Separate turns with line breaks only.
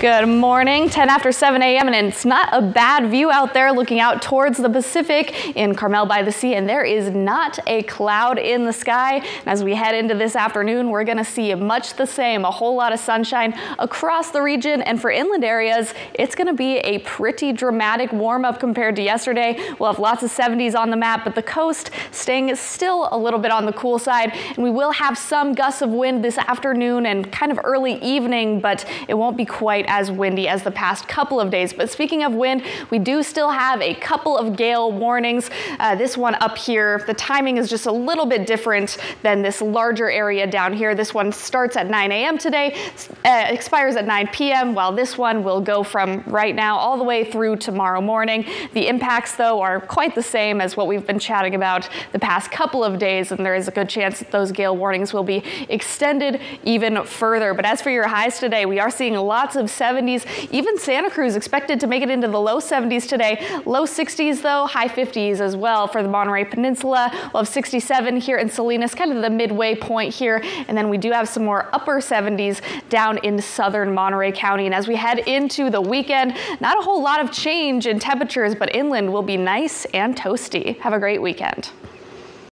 Good morning, 10 after 7 a.m. and it's not a bad view out there looking out towards the Pacific in Carmel by the Sea and there is not a cloud in the sky. And as we head into this afternoon, we're going to see much the same, a whole lot of sunshine across the region and for inland areas, it's going to be a pretty dramatic warm up compared to yesterday. We'll have lots of 70s on the map, but the coast staying still a little bit on the cool side and we will have some gusts of wind this afternoon and kind of early evening, but it won't be quite as windy as the past couple of days. But speaking of wind, we do still have a couple of gale warnings. Uh, this one up here, the timing is just a little bit different than this larger area down here. This one starts at 9 a.m. today, uh, expires at 9 p.m., while this one will go from right now all the way through tomorrow morning. The impacts, though, are quite the same as what we've been chatting about the past couple of days, and there is a good chance that those gale warnings will be extended even further. But as for your highs today, we are seeing lots of 70s. Even Santa Cruz expected to make it into the low 70s today. Low 60s though, high 50s as well for the Monterey Peninsula. We'll have 67 here in Salinas, kind of the midway point here. And then we do have some more upper 70s down in southern Monterey County. And as we head into the weekend, not a whole lot of change in temperatures, but inland will be nice and toasty. Have a great weekend.